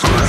Excellent.